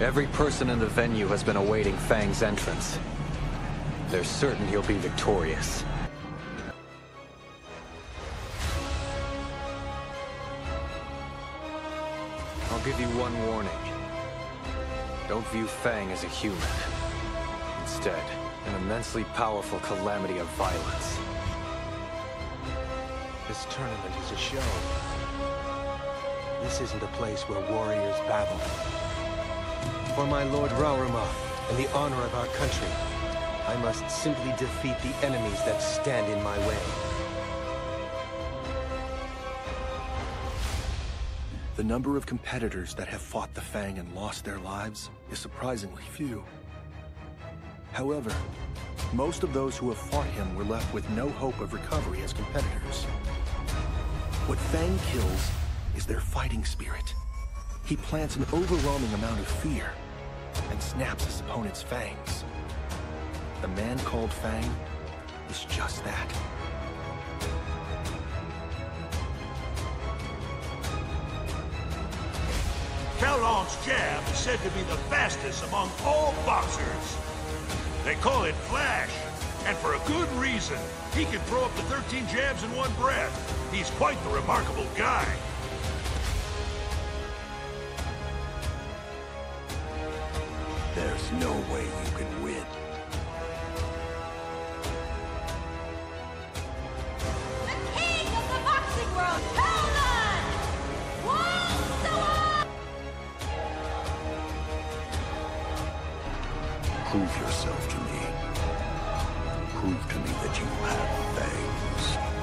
Every person in the venue has been awaiting Fang's entrance. They're certain he'll be victorious. I'll give you one warning. Don't view Fang as a human. Instead, an immensely powerful calamity of violence. This tournament is a show. This isn't a place where warriors battle. For my Lord Raurama and the honor of our country, I must simply defeat the enemies that stand in my way. The number of competitors that have fought the Fang and lost their lives is surprisingly few. However, most of those who have fought him were left with no hope of recovery as competitors. What Fang kills is their fighting spirit. He plants an overwhelming amount of fear and snaps his opponent's fangs. The man called Fang is just that. Kholan's jab is said to be the fastest among all boxers. They call it Flash, and for a good reason. He can throw up to 13 jabs in one breath. He's quite the remarkable guy. There's no way you can win. The king of the boxing world, hold on! Wong Prove yourself to me. Prove to me that you have fangs.